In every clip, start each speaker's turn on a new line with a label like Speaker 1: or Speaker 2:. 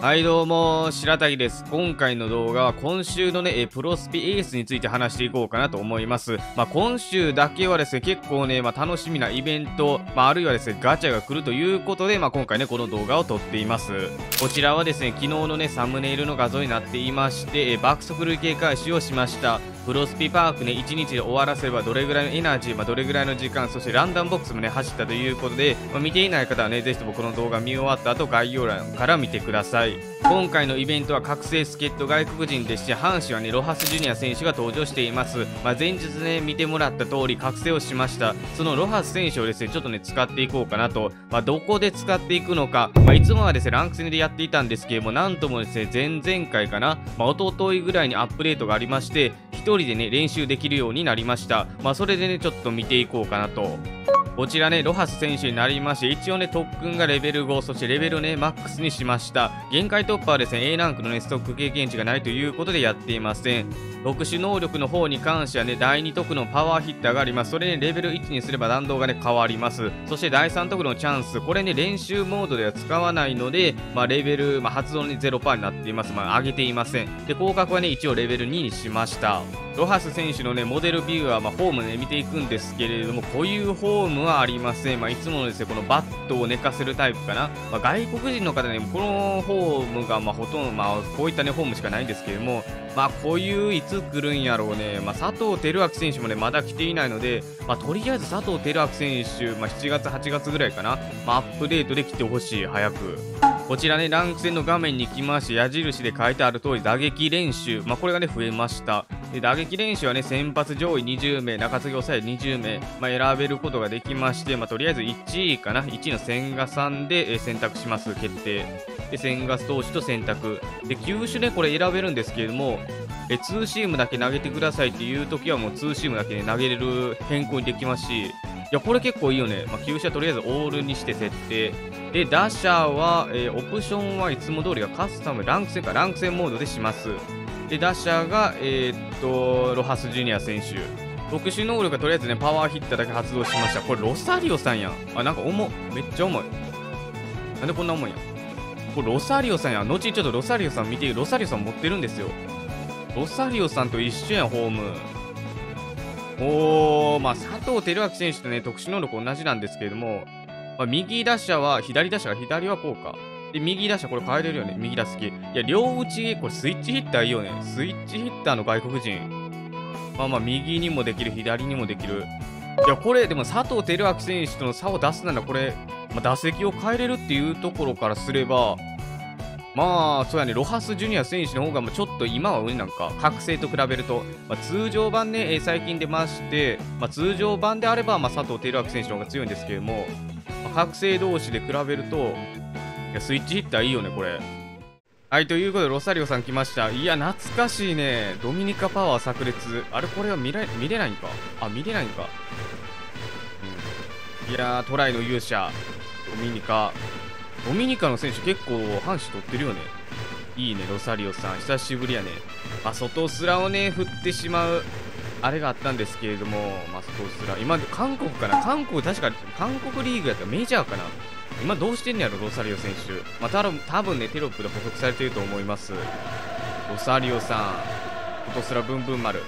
Speaker 1: はいどうも、白滝です。今回の動画は今週のね、プロスピエースについて話していこうかなと思います。まあ今週だけはですね、結構ね、まあ楽しみなイベント、まああるいはですね、ガチャが来るということで、まあ今回ね、この動画を撮っています。こちらはですね、昨日のね、サムネイルの画像になっていまして、爆速累計開始をしました。プロスピパークね、1日で終わらせればどれぐらいのエナジー、まあ、どれぐらいの時間、そしてランダムボックスもね、走ったということで、まあ、見ていない方はね、ぜひともこの動画見終わった後、概要欄から見てください。今回のイベントは覚醒助っ人外国人ですし、阪神はね、ロハスジュニア選手が登場しています。まあ、前日ね、見てもらった通り、覚醒をしました。そのロハス選手をですね、ちょっとね、使っていこうかなと。まあ、どこで使っていくのか、まあ、いつもはですね、ランク戦でやっていたんですけども、なんともですね、前々回かな、まあ、一昨日ぐらいにアップデートがありまして、1人でね、練習できるようになりました。まあ、それでね、ちょっと見ていこうかなと。こちらね、ロハス選手になりまして、一応ね、特訓がレベル5、そしてレベルね、マックスにしました。限界突破はですね、A ランクのね、ストック経験値がないということでやっていません。特殊能力の方に関してはね、第2特のパワーヒッターがあります。それね、レベル1にすれば弾道がね、変わります。そして第3特のチャンス、これね、練習モードでは使わないので、まあ、レベル、まあ、発動に0%になっています。まあ、上げていません。で、広角はね、一応レベル2にしました。ロハス選手のね、モデルビューは、まあ、フォームね、見ていくんですけれども、こういうフォームはありません。まあ、いつものですね、このバットを寝かせるタイプかな。まあ、外国人の方ね、このフォームが、まあ、ほとんど、まあ、こういったね、フォームしかないんですけれども、まあ、こういういつ来るんやろうね、まあ、佐藤輝明選手もね、まだ来ていないので、まあ、とりあえず佐藤輝明選手、まあ、7月、8月ぐらいかな、まあ、アップデートで来てほしい、早く。こちらね、ランク戦の画面に来まして、矢印で書いてある通り、打撃練習、まあ、これがね、増えました。で打撃練習はね、先発上位20名、中継ぎ抑え20名、まあ、選べることができまして、まあ、とりあえず1位かな、1位の千賀さんで、え選択します、決定。で、千賀投手と選択。で、球種ね、これ選べるんですけれども、えツーシームだけ投げてくださいっていう時はもうツーシームだけ、ね、投げれる変更にできますし、いや、これ結構いいよね。まあ、球種はとりあえずオールにして設定。で、打者は、えー、オプションはいつも通りがカスタム、ランク戦か、ランク戦モードでします。で、打者が、えー、っと、ロハス・ジュニア選手。特殊能力がとりあえずね、パワーヒッターだけ発動しました。これ、ロサリオさんやん。あ、なんか重めっちゃ重い。なんでこんな重いんやこれ、ロサリオさんやん。後にちょっとロサリオさん見て、ロサリオさん持ってるんですよ。ロサリオさんと一緒やん、ホーム。おー、まあ、佐藤輝明選手とね、特殊能力同じなんですけれども、まあ、右打者は、左打者が左はこうか。で、右打者これ変えれるよね。右打席。いや、両打ち、これスイッチヒッターいいよね。スイッチヒッターの外国人。まあまあ、右にもできる、左にもできる。いや、これ、でも佐藤輝明選手との差を出すなら、これ、まあ、打席を変えれるっていうところからすれば、まあ、そうやね、ロハス・ジュニア選手の方がちょっと今は上なんか、覚醒と比べると、まあ、通常版ね、えー、最近出まして、まあ、通常版であれば、まあ、佐藤輝明選手の方が強いんですけれども、まあ、覚醒同士で比べると、いや、スイッチヒッターいいよね、これ。はい、ということで、ロサリオさん来ました。いや、懐かしいね。ドミニカパワー炸裂。あれ、これは見れ見れないんか？あ、見れないんか。うん、いやトライの勇者、ドミニカ。ドミニカの選手結構、阪神取ってるよね。いいね、ロサリオさん。久しぶりやね。まあ、外スラをね、振ってしまう。あれがあったんですけれども、まあ、外スラ。今、韓国かな？韓国、確か、韓国リーグやったらメジャーかな？今どうしてんねやろ、ロサリオ選手。まあ、た多分ね、テロップで補足されてると思います。ロサリオさん、ことすらブンブン丸。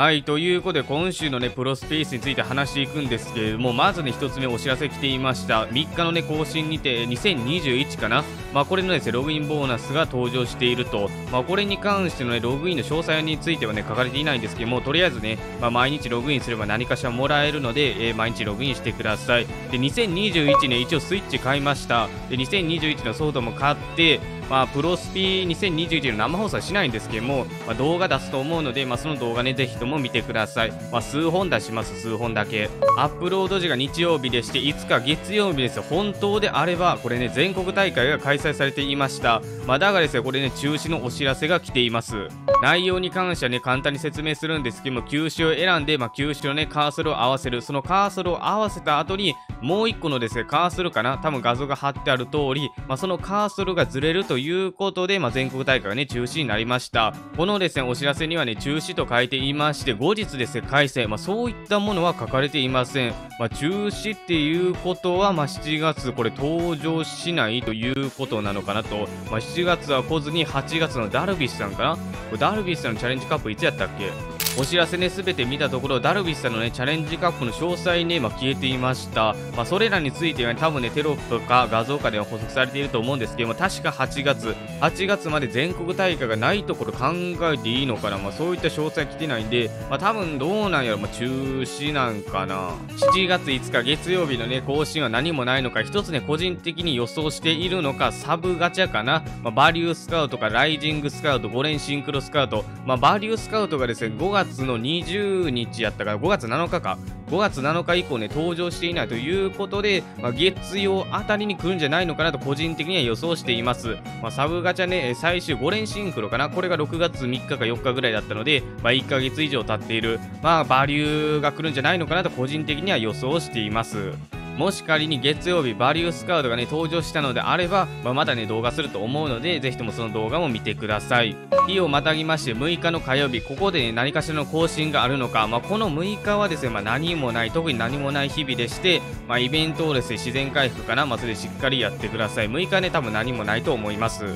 Speaker 1: はい、ということで今週のね、プロスペースについて話していくんですけれども、まずね、1つ目お知らせ来ていました。3日のね、更新にて、2021かなまあ、これのですね、ログインボーナスが登場していると。まあ、これに関してのね、ログインの詳細についてはね、書かれていないんですけども、とりあえずね、まあ、毎日ログインすれば何かしらもらえるので、えー、毎日ログインしてください。で、2021年一応スイッチ買いました。で、2021のソフトも買って、まあ、プロスピ2021の生放送はしないんですけども、まあ、動画出すと思うので、まあ、その動画ね、ぜひとも見てください。まあ、数本出します、数本だけ。アップロード時が日曜日でして、いつか月曜日です。本当であれば、これね、全国大会が開催されていました。まあ、だがですね、これね、中止のお知らせが来ています。内容に関してはね、簡単に説明するんですけども、球種を選んで、まあ、球種のね、カーソルを合わせる。そのカーソルを合わせた後に、もう1個のですね、カーソルかな多分画像が貼ってある通り、まあ、そのカーソルがずれるといういうことで、まあ、全国大会がね、中止になりました。このですね、お知らせにはね、中止と書いていまして、後日ですね、開催、まあ、そういったものは書かれていません。まあ、中止っていうことは、まあ、7月、これ登場しないということなのかなと、まあ、7月は来ずに8月のダルビッシュさんかな？これダルビッシュさんのチャレンジカップいつやったっけ？お知らせね、すべて見たところ、ダルビッシュさんのね、チャレンジカップの詳細ね、まあ、消えていました。まあ、それらについては、ね、多分ね、テロップか画像かでは補足されていると思うんですけども、確か8月、8月まで全国大会がないところ考えていいのかな、まあ、そういった詳細来てないんで、まあ、多分どうなんやろ、まあ、中止なんかな。7月5日月曜日のね、更新は何もないのか、一つね、個人的に予想しているのか、サブガチャかな、まあ、バリュースカウトか、ライジングスカウト、5連シンクロスカウト、まあ、バリュースカウトがですね、5月の20 10日やったから5月7日か。5月7日以降ね登場していないということで、まあ、月曜あたりに来るんじゃないのかなと個人的には予想しています、まあ、サブガチャね最終5連シンクロかな。これが6月3日か4日ぐらいだったので、まあ、1ヶ月以上経っているまあバリューが来るんじゃないのかなと個人的には予想しています。もし仮に月曜日バリュースカウトがね登場したのであれば、まあ、まだね動画すると思うのでぜひともその動画も見てください。日をまたぎまして6日の火曜日ここで、ね、何かしらの更新があるのか、まあ、この6日はですね、まあ、何もない特に何もない日々でして、まあ、イベントをですね自然回復かな、まあ、それでしっかりやってください。6日ね多分何もないと思います。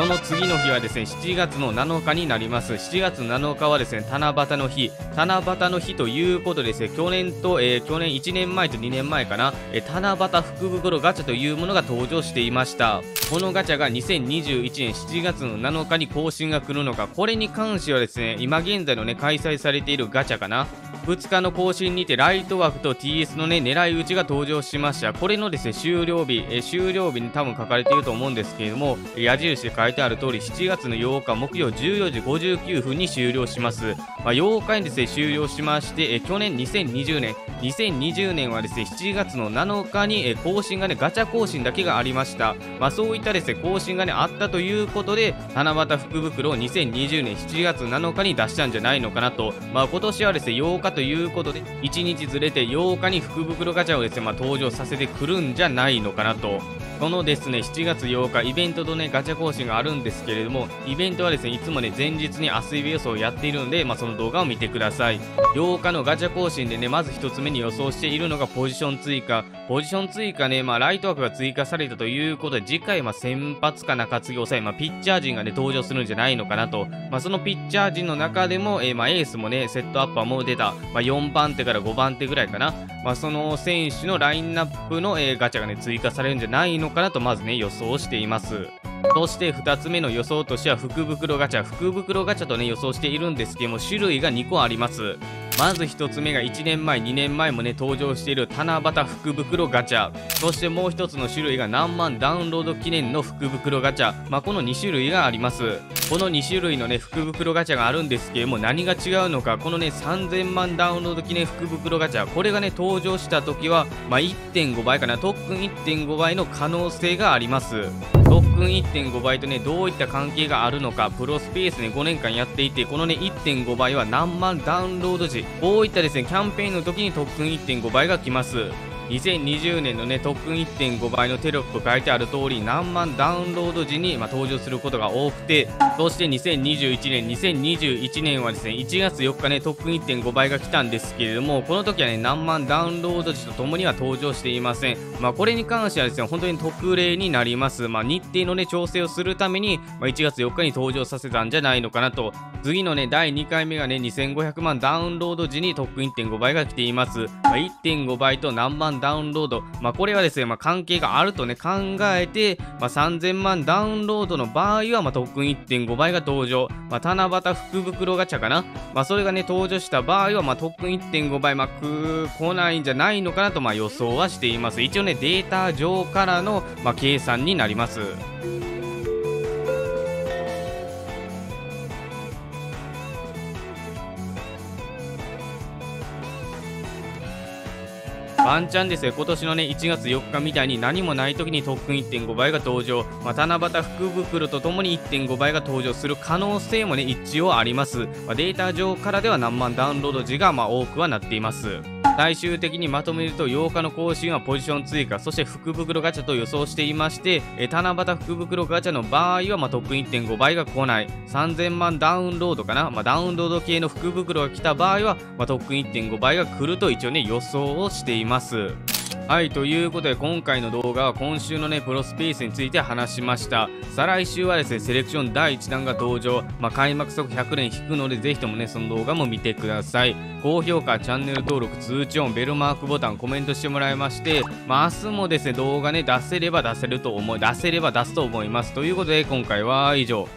Speaker 1: その次の日はですね7月の7日になります。7月7日はですね七夕の日。七夕の日ということですね去年と、えー、去年1年前と2年前かな、えー、七夕福袋ガチャというものが登場していました。このガチャが2021年7月の7日に更新が来るのか。これに関してはですね今現在のね開催されているガチャかな。2日の更新にてライト枠と TS のね狙い撃ちが登場しました。これのですね終了日え終了日に多分書かれていると思うんですけれども矢印で書いてある通り7月の8日木曜14時59分に終了します、まあ、8日にですね終了しましてえ去年2020年2020年はですね7月の7日にえ更新がねガチャ更新だけがありました。まあ、そういったですね更新がねあったということで七夕福袋を2020年7月7日に出したんじゃないのかなと。まあ今年はですね8日ということで1日ずれて8日に福袋ガチャをですねまあ、登場させてくるんじゃないのかなとこのですね7月8日イベントとねガチャ更新があるんですけれどもイベントはですねいつもね前日にアスイベ予想をやっているのでまあ、その動画を見てください。8日のガチャ更新でねまず1つ目に予想しているのがポジション追加。ポジション追加ねまあライト枠が追加されたということで次回ま先発か中継ぎ抑えまあ、ピッチャー陣がね登場するんじゃないのかなと。まあ、そのピッチャー陣の中でも、えー、ま、エースもねセットアッパーもう出た、ま、4番手から5番手ぐらいかな。ま、その選手のラインナップの、えー、ガチャがね追加されるんじゃないのかかなとまずね予想しています。そして2つ目の予想としては福袋ガチャ。福袋ガチャとね予想しているんですけども種類が2個あります。まず1つ目が1年前2年前もね登場している七夕福袋ガチャ。そしてもう1つの種類が何万ダウンロード記念の福袋ガチャ。まあ、この2種類があります。この2種類のね福袋ガチャがあるんですけども何が違うのか。このね3000万ダウンロード記念福袋ガチャ。これがね登場した時はまあ、1.5倍かな。特訓1.5倍の可能性があります。特訓1.5倍とねどういった関係があるのかプロスペースね5年間やっていてこのね1.5倍は何万ダウンロード時。こういったですねキャンペーンの時に特訓1.5倍が来ます。2020年のね特訓1.5倍のテロップ書いてある通り何万ダウンロード時に、まあ、登場することが多くてそして2021年2021年はですね1月4日ね特訓1.5倍が来たんですけれどもこの時はね何万ダウンロード時とともには登場していません。まあこれに関してはですね本当に特例になります。まあ日程のね調整をするために、まあ、1月4日に登場させたんじゃないのかなと。次のね第2回目がね2500万ダウンロード時に特訓1.5倍が来ています、まあ、1.5倍と何万ダウンロード。まあ、これはですね、まあ、関係があるとね、考えて、まあ、3000万ダウンロードの場合は、まあ、特訓1.5倍が登場。まあ、七夕福袋ガチャかな。まあ、それがね、登場した場合は、まあ、特訓1.5倍、まあ、来ないんじゃないのかなと、まあ、予想はしています。一応ね、データ上からの、まあ、計算になります。ワンチャンですよ、今年のね、1月4日みたいに何もない時に特訓1.5倍が登場、まあ、七夕福袋とともに1.5倍が登場する可能性もね、一応あります。まあ、データ上からでは何万ダウンロード時がまあ多くはなっています。最終的にまとめると8日の更新はポジション追加、そして福袋ガチャと予想していまして、え七夕福袋ガチャの場合は、まあ、特訓1.5倍が来ない。3000万ダウンロードかな、まあ、ダウンロード系の福袋が来た場合は、まあ、特訓1.5倍が来ると一応ね、予想をしています。はい、ということで今回の動画は今週のね、プロスペースについて話しました。再来週はですね、セレクション第1弾が登場。まあ、開幕即100連引くので、ぜひともね、その動画も見てください。高評価、チャンネル登録、通知音、ベルマークボタン、コメントしてもらいまして、まあ、明日もですね、動画ね、出せれば出せると思い、出せれば出すと思います。ということで、今回は以上。